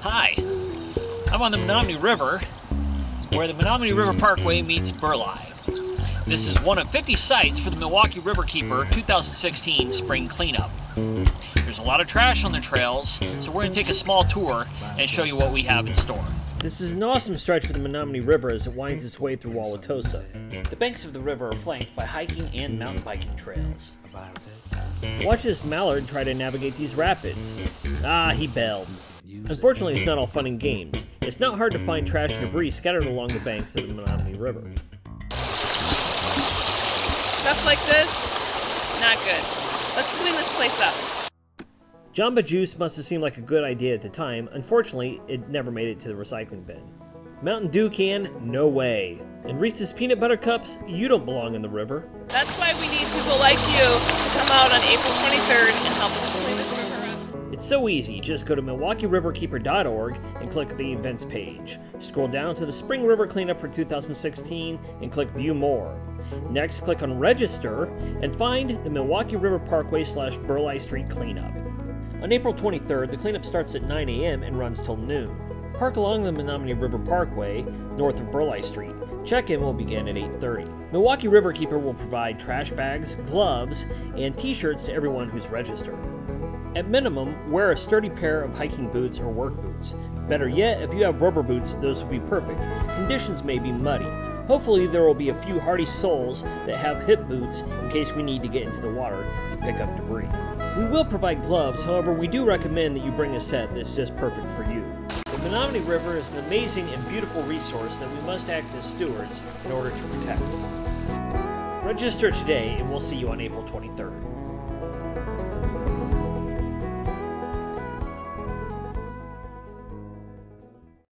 Hi, I'm on the Menomonee River, where the Menomonee River Parkway meets Burleigh. This is one of 50 sites for the Milwaukee Riverkeeper 2016 Spring Cleanup. There's a lot of trash on the trails, so we're going to take a small tour and show you what we have in store. This is an awesome stretch for the Menomonee River as it winds its way through Wauwatosa. The banks of the river are flanked by hiking and mountain biking trails. Watch this mallard try to navigate these rapids. Ah, he bailed. Unfortunately, it's not all fun and games. It's not hard to find trash and debris scattered along the banks of the Menomonee River. Stuff like this, not good. Let's clean this place up. Jamba Juice must have seemed like a good idea at the time. Unfortunately, it never made it to the recycling bin. Mountain Dew can? No way. And Reese's Peanut Butter Cups? You don't belong in the river. That's why we need people like you to come out on April 23rd and help us clean this river up. It's so easy. Just go to MilwaukeeRiverkeeper.org and click the events page. Scroll down to the Spring River Cleanup for 2016 and click View More. Next, click on Register and find the Milwaukee River Parkway slash Burleigh Street Cleanup. On April 23rd, the cleanup starts at 9 a.m. and runs till noon. Park along the Menomonee River Parkway, north of Burleigh Street. Check-in will begin at 8.30. Milwaukee Riverkeeper will provide trash bags, gloves, and t-shirts to everyone who's registered. At minimum, wear a sturdy pair of hiking boots or work boots. Better yet, if you have rubber boots, those will be perfect. Conditions may be muddy. Hopefully, there will be a few hardy souls that have hip boots in case we need to get into the water to pick up debris. We will provide gloves, however, we do recommend that you bring a set that's just perfect for you. The Menomonee River is an amazing and beautiful resource that we must act as stewards in order to protect. Register today, and we'll see you on April 23rd.